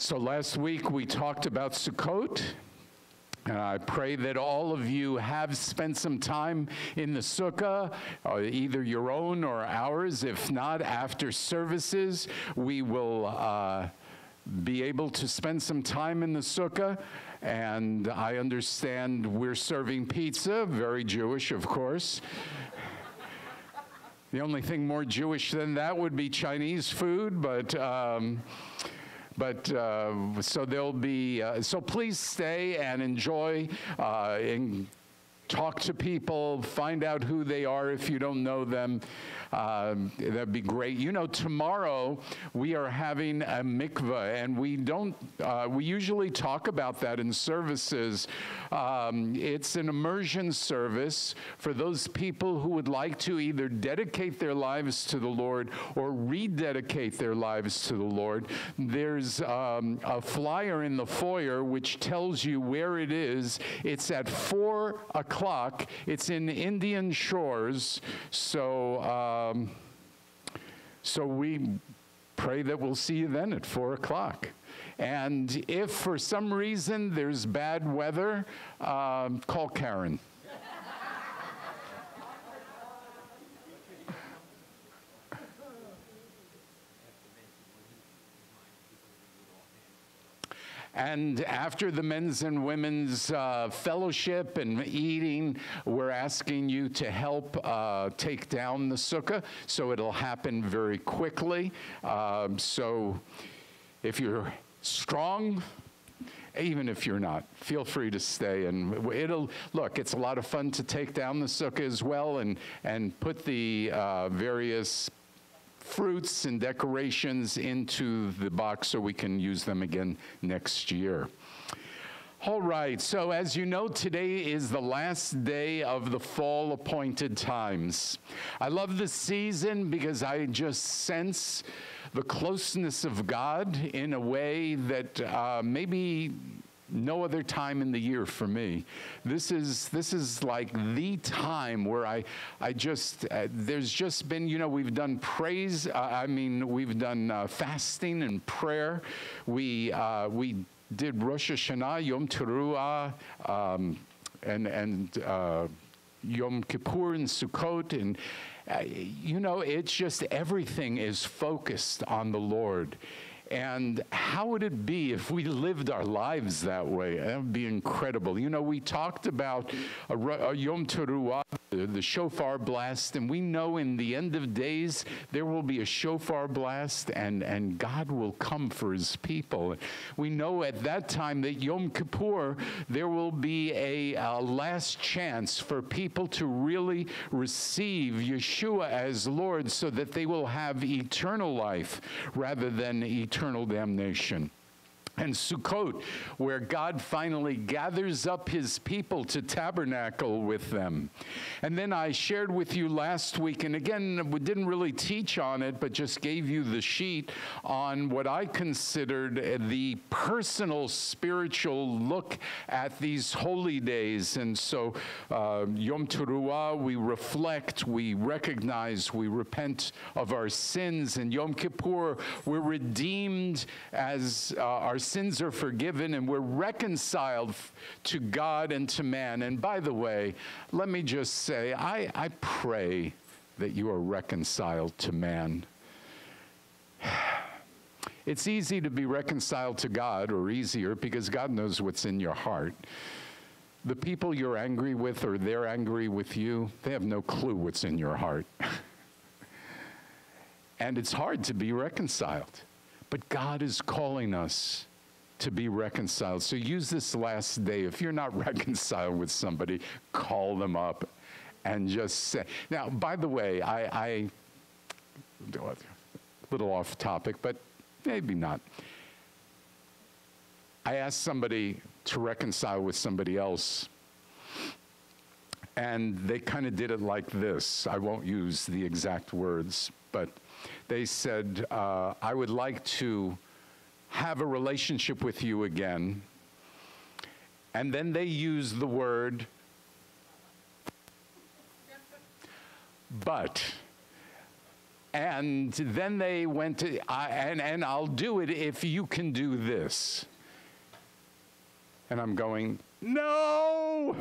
So last week we talked about Sukkot. And I pray that all of you have spent some time in the sukkah, uh, either your own or ours. If not, after services, we will uh, be able to spend some time in the sukkah. And I understand we're serving pizza, very Jewish, of course. the only thing more Jewish than that would be Chinese food, but. Um, but uh, so there'll be, uh, so please stay and enjoy uh, and talk to people, find out who they are if you don't know them. Um, that'd be great. You know, tomorrow we are having a mikvah, and we don't, uh, we usually talk about that in services. Um, it's an immersion service for those people who would like to either dedicate their lives to the Lord or rededicate their lives to the Lord. There's um, a flyer in the foyer which tells you where it is. It's at 4 o'clock, it's in Indian Shores. So, um, so we pray that we'll see you then at 4 o'clock. And if for some reason there's bad weather, um, call Karen. And after the men's and women's uh, fellowship and eating, we're asking you to help uh, take down the sukkah so it'll happen very quickly. Um, so if you're strong, even if you're not, feel free to stay. And it'll look, it's a lot of fun to take down the sukkah as well and, and put the uh, various fruits and decorations into the box so we can use them again next year. All right, so as you know, today is the last day of the fall appointed times. I love this season because I just sense the closeness of God in a way that uh, maybe no other time in the year for me. This is this is like the time where I I just uh, there's just been you know we've done praise. Uh, I mean we've done uh, fasting and prayer. We uh, we did Rosh Hashanah, Yom Teruah, um, and and. Uh, Yom Kippur and Sukkot, and uh, you know, it's just everything is focused on the Lord. And how would it be if we lived our lives that way? That would be incredible. You know, we talked about a, a Yom Teruah, the shofar blast, and we know in the end of days there will be a shofar blast and, and God will come for his people. We know at that time that Yom Kippur, there will be a, a last chance for people to really receive Yeshua as Lord so that they will have eternal life rather than eternal eternal damnation and Sukkot, where God finally gathers up his people to tabernacle with them. And then I shared with you last week, and again, we didn't really teach on it, but just gave you the sheet on what I considered the personal spiritual look at these holy days. And so, uh, Yom Teruah, we reflect, we recognize, we repent of our sins. And Yom Kippur, we're redeemed as uh, our sins are forgiven and we're reconciled to God and to man. And by the way, let me just say, I, I pray that you are reconciled to man. It's easy to be reconciled to God, or easier, because God knows what's in your heart. The people you're angry with or they're angry with you, they have no clue what's in your heart. and it's hard to be reconciled. But God is calling us to be reconciled. So use this last day. If you're not reconciled with somebody, call them up and just say. Now, by the way, I, I a little off topic, but maybe not. I asked somebody to reconcile with somebody else, and they kind of did it like this. I won't use the exact words, but they said, uh, I would like to have a relationship with you again. And then they use the word but. And then they went to, I, and, and I'll do it if you can do this. And I'm going, no!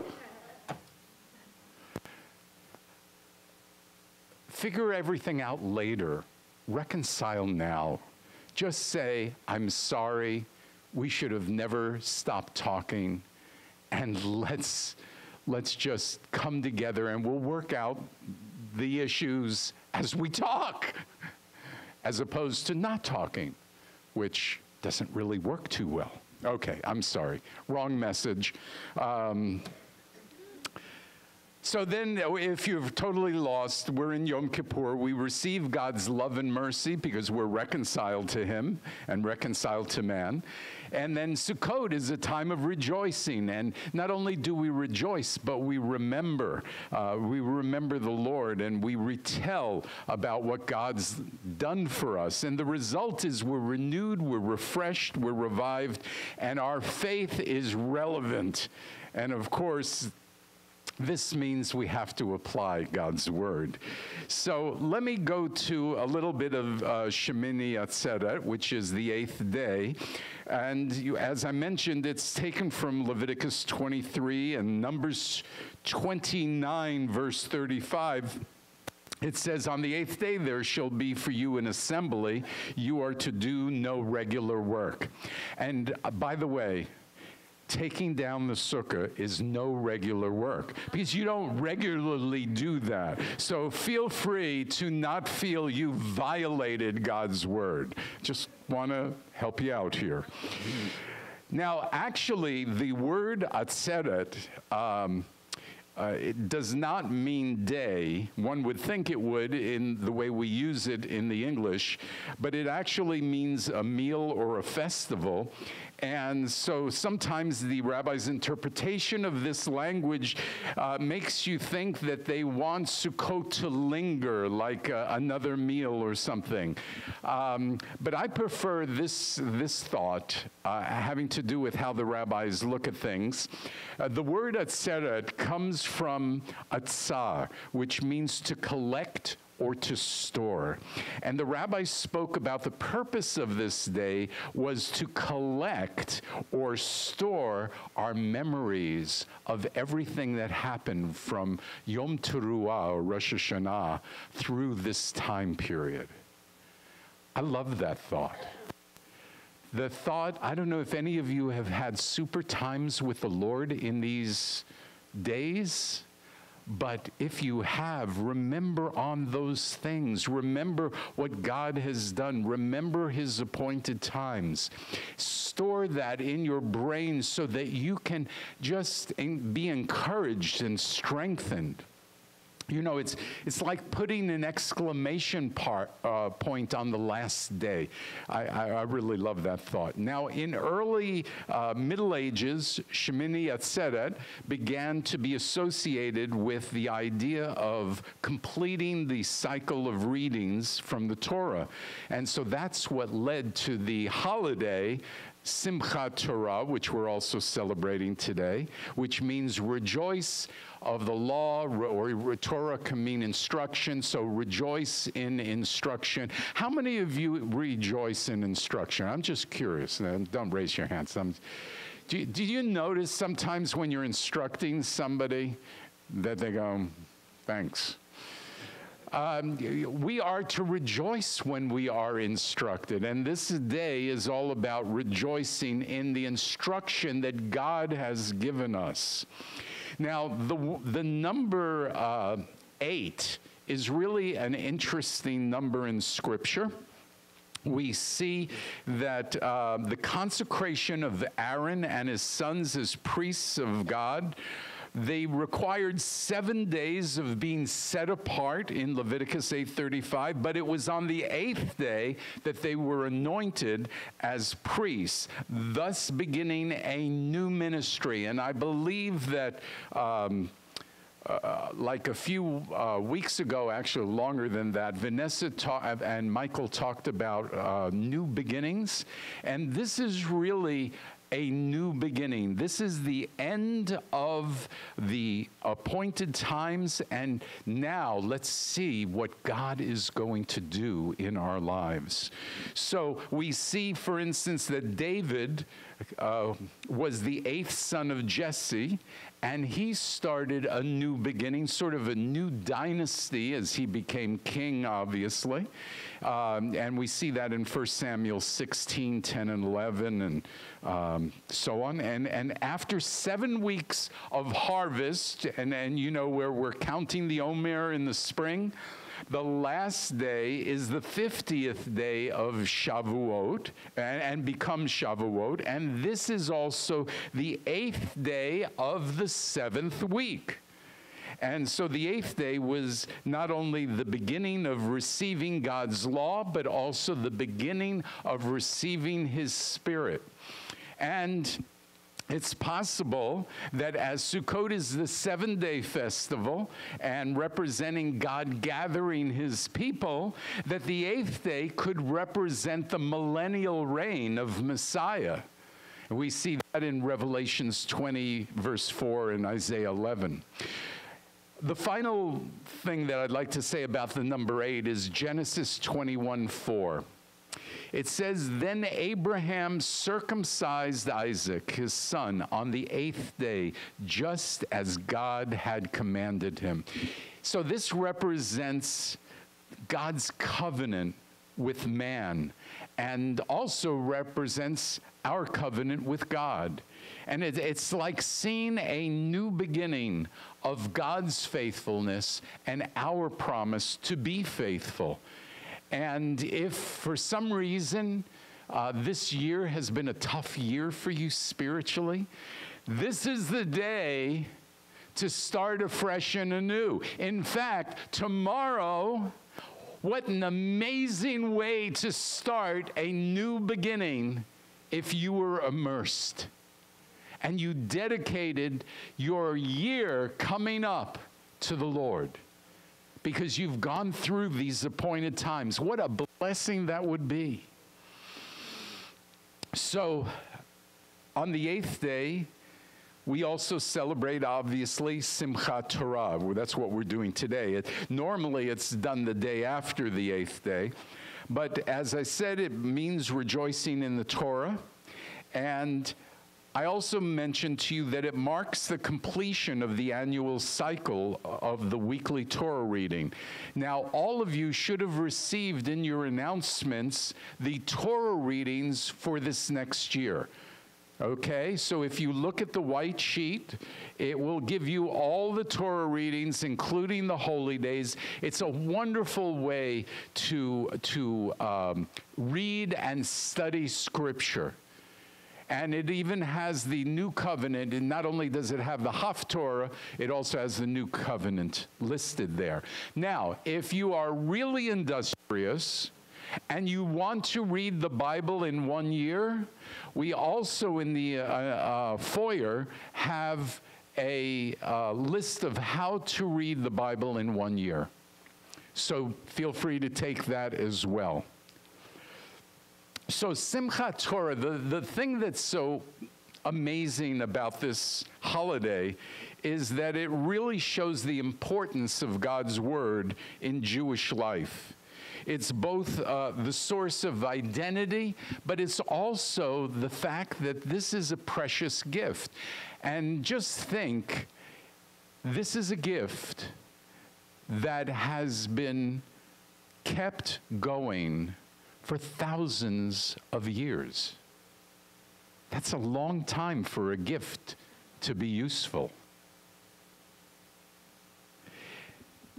Figure everything out later. Reconcile now. Just say, I'm sorry. We should have never stopped talking. And let's, let's just come together and we'll work out the issues as we talk, as opposed to not talking, which doesn't really work too well. Okay, I'm sorry. Wrong message. Um, so then, if you've totally lost, we're in Yom Kippur. We receive God's love and mercy because we're reconciled to Him and reconciled to man. And then Sukkot is a time of rejoicing. And not only do we rejoice, but we remember. Uh, we remember the Lord and we retell about what God's done for us. And the result is we're renewed, we're refreshed, we're revived, and our faith is relevant. And of course, this means we have to apply God's word. So let me go to a little bit of uh, Shemini Atzeret, which is the eighth day. And you, as I mentioned, it's taken from Leviticus 23 and Numbers 29, verse 35. It says, On the eighth day there shall be for you an assembly. You are to do no regular work. And uh, by the way, taking down the sukkah is no regular work because you don't regularly do that. So feel free to not feel you violated God's word. Just want to help you out here. Now, actually, the word atzeret, um, uh, it does not mean day. One would think it would in the way we use it in the English, but it actually means a meal or a festival. And so sometimes the rabbi's interpretation of this language uh, makes you think that they want Sukkot to linger like uh, another meal or something. Um, but I prefer this, this thought uh, having to do with how the rabbis look at things. Uh, the word atzeret comes from atzar, which means to collect or to store. And the rabbis spoke about the purpose of this day was to collect or store our memories of everything that happened from Yom Teruah or Rosh Hashanah through this time period. I love that thought. The thought, I don't know if any of you have had super times with the Lord in these days but if you have, remember on those things. Remember what God has done. Remember his appointed times. Store that in your brain so that you can just be encouraged and strengthened. You know, it's, it's like putting an exclamation part, uh, point on the last day. I, I, I, really love that thought. Now, in early uh, Middle Ages, Shemini Atzeret began to be associated with the idea of completing the cycle of readings from the Torah. And so that's what led to the holiday Simchat Torah, which we're also celebrating today, which means rejoice of the law, or Torah can mean instruction, so rejoice in instruction. How many of you rejoice in instruction? I'm just curious. Don't raise your hands. Do you, do you notice sometimes when you're instructing somebody that they go, thanks? Um, we are to rejoice when we are instructed. And this day is all about rejoicing in the instruction that God has given us. Now, the, the number uh, eight is really an interesting number in Scripture. We see that uh, the consecration of Aaron and his sons as priests of God they required seven days of being set apart in Leviticus 8:35, but it was on the eighth day that they were anointed as priests, thus beginning a new ministry. And I believe that. Um, uh, like a few uh, weeks ago, actually longer than that, Vanessa and Michael talked about uh, new beginnings. And this is really a new beginning. This is the end of the appointed times, and now let's see what God is going to do in our lives. So we see, for instance, that David uh, was the eighth son of Jesse, and he started a new beginning, sort of a new dynasty as he became king, obviously. Um, and we see that in 1 Samuel 16, 10, and 11, and um, so on. And, and after seven weeks of harvest, and, and you know where we're counting the Omer in the spring, the last day is the 50th day of Shavuot and, and becomes Shavuot. And this is also the eighth day of the seventh week. And so the eighth day was not only the beginning of receiving God's law, but also the beginning of receiving his spirit. And it's possible that as Sukkot is the seven day festival and representing God gathering his people, that the eighth day could represent the millennial reign of Messiah. We see that in Revelations 20, verse 4, and Isaiah 11. The final thing that I'd like to say about the number eight is Genesis 21, 4. It says, Then Abraham circumcised Isaac, his son, on the eighth day, just as God had commanded him. So this represents God's covenant with man and also represents our covenant with God. And it, it's like seeing a new beginning of God's faithfulness and our promise to be faithful. And if for some reason uh, this year has been a tough year for you spiritually, this is the day to start afresh and anew. In fact, tomorrow, what an amazing way to start a new beginning if you were immersed and you dedicated your year coming up to the Lord because you've gone through these appointed times. What a blessing that would be. So, on the eighth day, we also celebrate, obviously, Simchat Torah. That's what we're doing today. It, normally, it's done the day after the eighth day. But as I said, it means rejoicing in the Torah. And I also mentioned to you that it marks the completion of the annual cycle of the weekly Torah reading. Now, all of you should have received in your announcements the Torah readings for this next year. Okay, so if you look at the white sheet, it will give you all the Torah readings, including the holy days. It's a wonderful way to, to um, read and study Scripture. And it even has the new covenant. And not only does it have the Haftorah, it also has the new covenant listed there. Now, if you are really industrious, and you want to read the Bible in one year, we also in the uh, uh, foyer have a uh, list of how to read the Bible in one year. So feel free to take that as well. So, Simchat Torah, the, the thing that's so amazing about this holiday is that it really shows the importance of God's word in Jewish life. It's both uh, the source of identity, but it's also the fact that this is a precious gift. And just think this is a gift that has been kept going for thousands of years. That's a long time for a gift to be useful.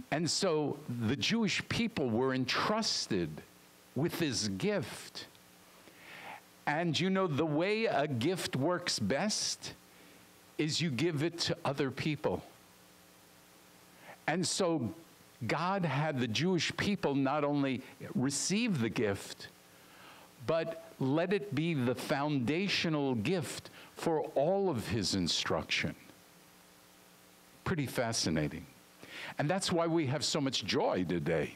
And so the Jewish people were entrusted with this gift. And you know, the way a gift works best is you give it to other people. And so God had the Jewish people not only receive the gift, but let it be the foundational gift for all of his instruction. Pretty fascinating. And that's why we have so much joy today,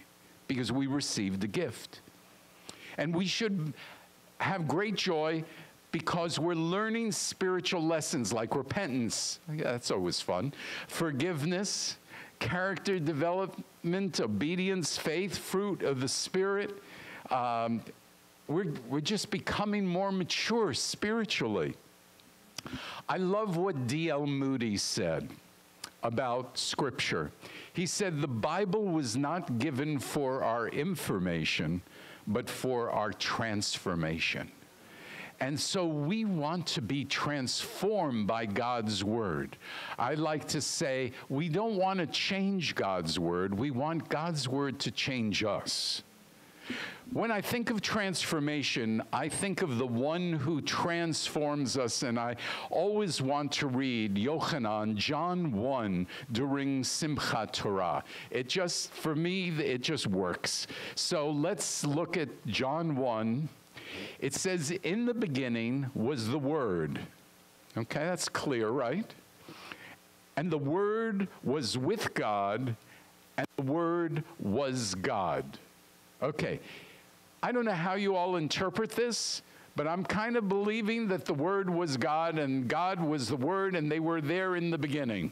because we received the gift. And we should have great joy because we're learning spiritual lessons like repentance. Yeah, that's always fun. Forgiveness, character development, obedience, faith, fruit of the Spirit. Um, we're, we're just becoming more mature spiritually. I love what D.L. Moody said about Scripture. He said, The Bible was not given for our information, but for our transformation. And so we want to be transformed by God's word. I like to say we don't want to change God's word, we want God's word to change us. When I think of transformation, I think of the one who transforms us, and I always want to read Yochanan, John 1, during Simchat Torah. It just, for me, it just works. So let's look at John 1. It says, In the beginning was the Word. Okay, that's clear, right? And the Word was with God, and the Word was God. Okay, I don't know how you all interpret this, but I'm kind of believing that the Word was God and God was the Word and they were there in the beginning.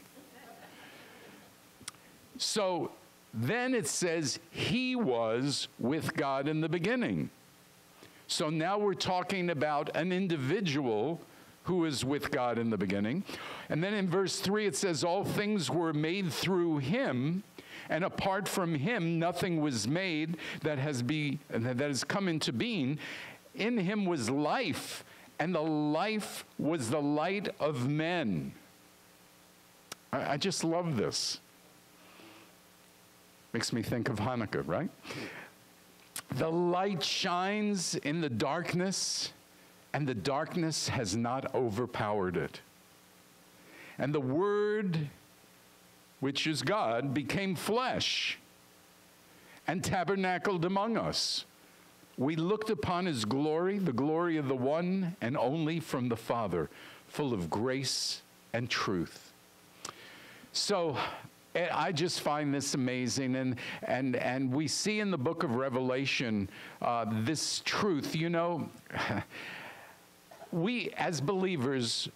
So then it says, He was with God in the beginning. So now we're talking about an individual who is with God in the beginning. And then in verse 3, it says, All things were made through Him and apart from him, nothing was made that has, be, that has come into being. In him was life, and the life was the light of men. I, I just love this. Makes me think of Hanukkah, right? The light shines in the darkness, and the darkness has not overpowered it. And the word which is God, became flesh and tabernacled among us. We looked upon his glory, the glory of the one and only from the Father, full of grace and truth. So, I just find this amazing. And, and, and we see in the book of Revelation uh, this truth. You know, we as believers,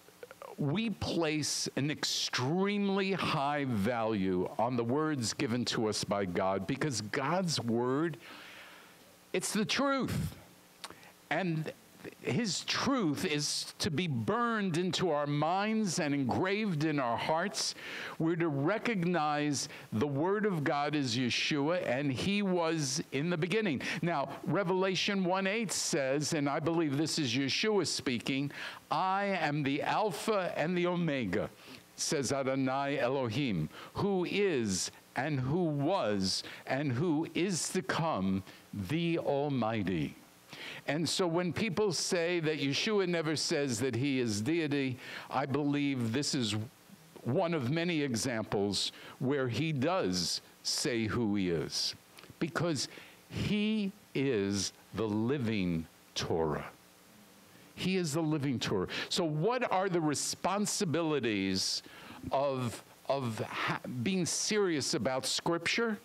we place an extremely high value on the words given to us by God because God's word, it's the truth. And his truth is to be burned into our minds and engraved in our hearts. We're to recognize the Word of God is Yeshua, and He was in the beginning. Now, Revelation 1 8 says, and I believe this is Yeshua speaking, I am the Alpha and the Omega, says Adonai Elohim, who is and who was and who is to come, the Almighty. And so when people say that Yeshua never says that he is deity, I believe this is one of many examples where he does say who he is. Because he is the living Torah. He is the living Torah. So, what are the responsibilities of, of being serious about Scripture?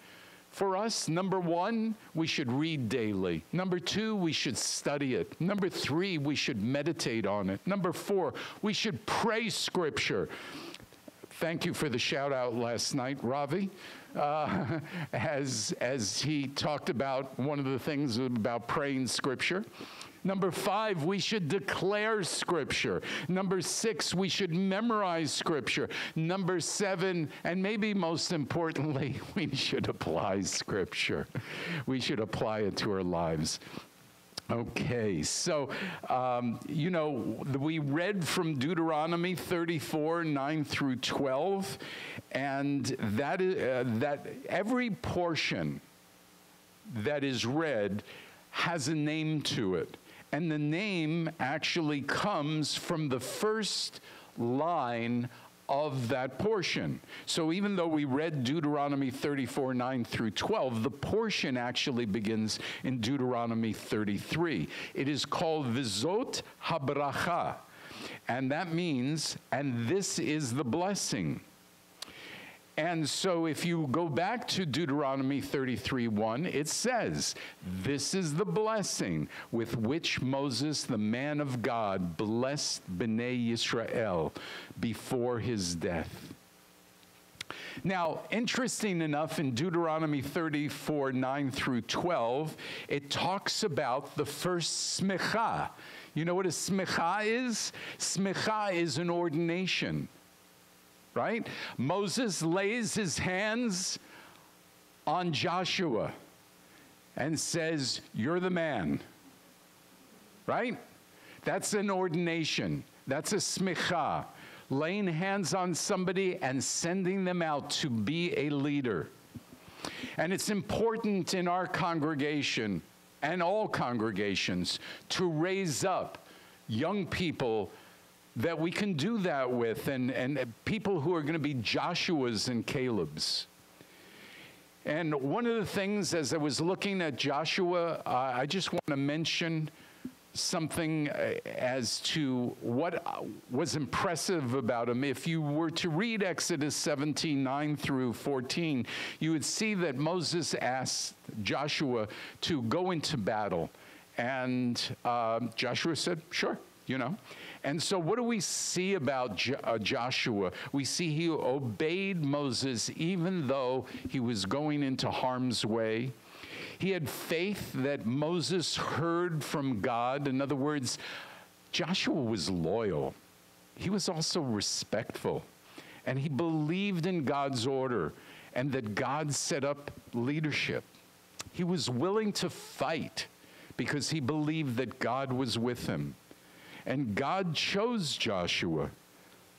For us, number one, we should read daily. Number two, we should study it. Number three, we should meditate on it. Number four, we should pray scripture. Thank you for the shout out last night, Ravi. Uh, as, as he talked about one of the things about praying scripture. Number five, we should declare Scripture. Number six, we should memorize Scripture. Number seven, and maybe most importantly, we should apply Scripture. We should apply it to our lives. Okay, so, um, you know, we read from Deuteronomy 34, 9 through 12, and that, uh, that every portion that is read has a name to it. And the name actually comes from the first line of that portion. So even though we read Deuteronomy 34, 9 through 12, the portion actually begins in Deuteronomy 33. It is called Vizot Habracha. And that means, and this is the blessing. And so if you go back to Deuteronomy 33 1, it says, This is the blessing with which Moses, the man of God, blessed Bnei Yisrael before his death. Now, interesting enough, in Deuteronomy 34 9 through 12, it talks about the first smicha. You know what a smicha is? Smicha is an ordination right? Moses lays his hands on Joshua and says, You're the man, right? That's an ordination, that's a smicha, laying hands on somebody and sending them out to be a leader. And it's important in our congregation and all congregations to raise up young people that we can do that with, and, and people who are going to be Joshuas and Caleb's. And one of the things, as I was looking at Joshua, uh, I just want to mention something uh, as to what was impressive about him. If you were to read Exodus 17 9 through 14, you would see that Moses asked Joshua to go into battle. And uh, Joshua said, Sure, you know. And so, what do we see about jo- uh, Joshua? We see he obeyed Moses even though he was going into harm's way. He had faith that Moses heard from God. In other words, Joshua was loyal, he was also respectful, and he believed in God's order and that God set up leadership. He was willing to fight because he believed that God was with him. And God chose Joshua.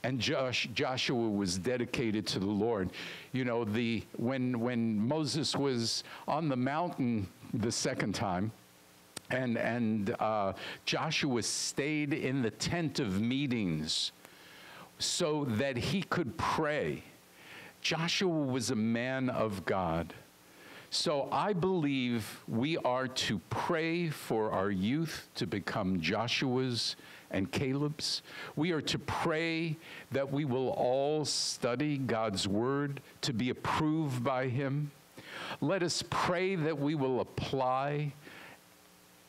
And Josh, Joshua was dedicated to the Lord. You know, the, when, when Moses was on the mountain the second time, and, and uh, Joshua stayed in the tent of meetings so that he could pray. Joshua was a man of God. So I believe we are to pray for our youth to become Joshua's and Caleb's. We are to pray that we will all study God's word to be approved by Him. Let us pray that we will apply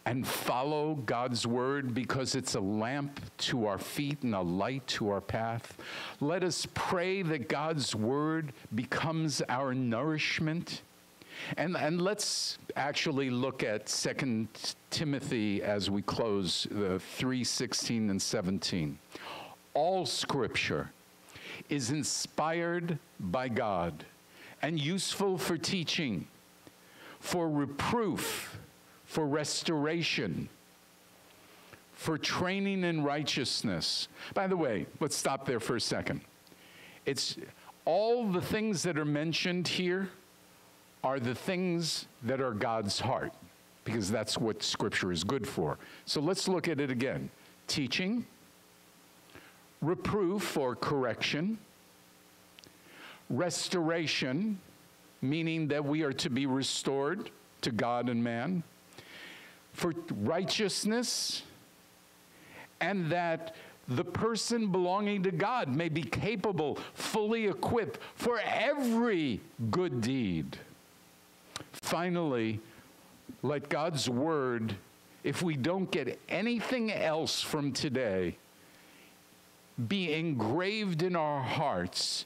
and follow God's word because it's a lamp to our feet and a light to our path. Let us pray that God's word becomes our nourishment and, and let's actually look at 2 Timothy as we close, the 3 16 and 17. All scripture is inspired by God and useful for teaching, for reproof, for restoration, for training in righteousness. By the way, let's stop there for a second. It's all the things that are mentioned here are the things that are God's heart, because that's what Scripture is good for. So let's look at it again teaching, reproof or correction, restoration, meaning that we are to be restored to God and man, for righteousness, and that the person belonging to God may be capable, fully equipped for every good deed. Finally, let God's word, if we don't get anything else from today, be engraved in our hearts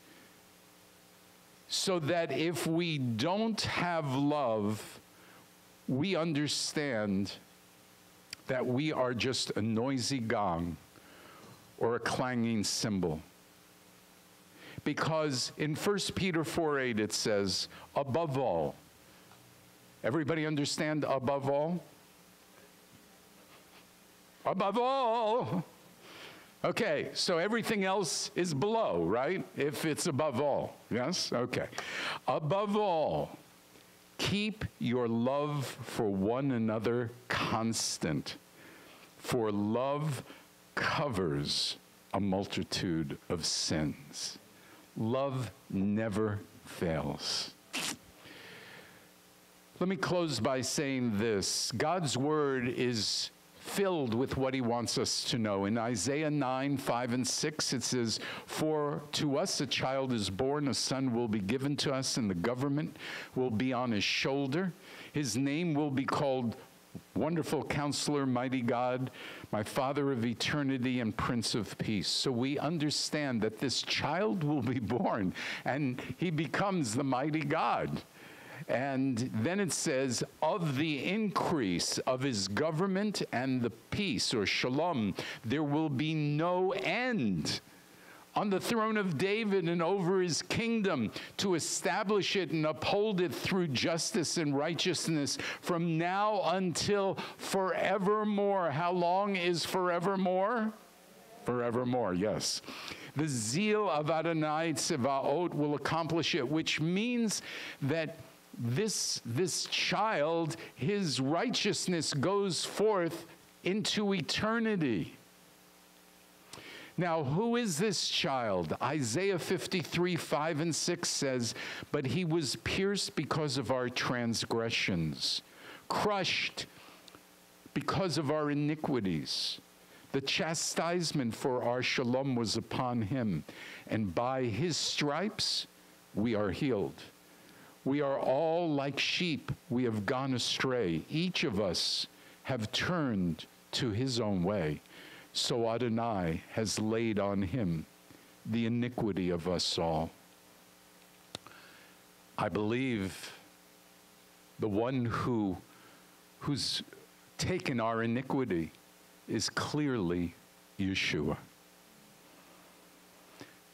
so that if we don't have love, we understand that we are just a noisy gong or a clanging cymbal. Because in 1 Peter 4 8 it says, above all, Everybody understand above all? Above all. Okay, so everything else is below, right? If it's above all. Yes? Okay. Above all, keep your love for one another constant, for love covers a multitude of sins. Love never fails. Let me close by saying this God's word is filled with what he wants us to know. In Isaiah 9, 5, and 6, it says, For to us a child is born, a son will be given to us, and the government will be on his shoulder. His name will be called Wonderful Counselor, Mighty God, my Father of eternity and Prince of Peace. So we understand that this child will be born and he becomes the mighty God. And then it says, of the increase of his government and the peace, or shalom, there will be no end on the throne of David and over his kingdom to establish it and uphold it through justice and righteousness from now until forevermore. How long is forevermore? Forevermore, yes. The zeal of Adonai Tsevaot will accomplish it, which means that this, this child, his righteousness goes forth into eternity. Now, who is this child? Isaiah 53, 5 and 6 says, But he was pierced because of our transgressions, crushed because of our iniquities. The chastisement for our shalom was upon him, and by his stripes we are healed. We are all like sheep, we have gone astray. Each of us have turned to his own way so Adonai has laid on him the iniquity of us all. I believe the one who who's taken our iniquity is clearly Yeshua.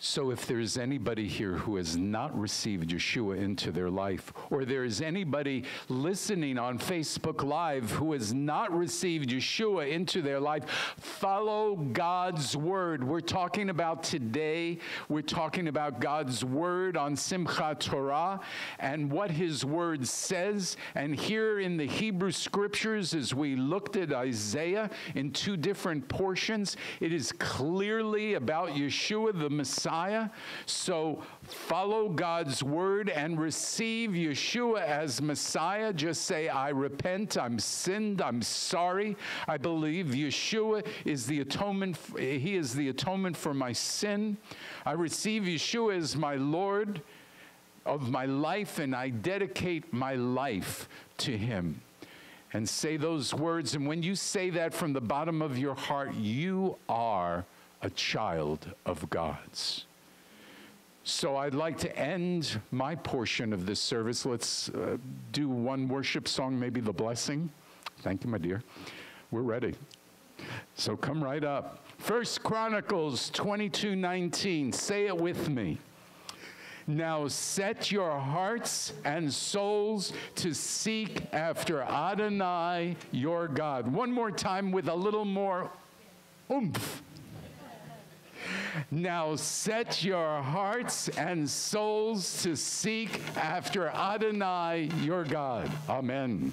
So, if there's anybody here who has not received Yeshua into their life, or there is anybody listening on Facebook Live who has not received Yeshua into their life, follow God's word. We're talking about today, we're talking about God's word on Simchat Torah and what his word says. And here in the Hebrew scriptures, as we looked at Isaiah in two different portions, it is clearly about Yeshua, the Messiah Messiah. So follow God's word and receive Yeshua as Messiah. Just say, I repent, I'm sinned, I'm sorry. I believe Yeshua is the atonement, he is the atonement for my sin. I receive Yeshua as my Lord of my life and I dedicate my life to him and say those words. And when you say that from the bottom of your heart, you are a child of God's. So I'd like to end my portion of this service. Let's uh, do one worship song, maybe The Blessing. Thank you, my dear. We're ready. So come right up. First Chronicles 22 19. Say it with me. Now set your hearts and souls to seek after Adonai your God. One more time with a little more oomph. Now set your hearts and souls to seek after Adonai your God. Amen.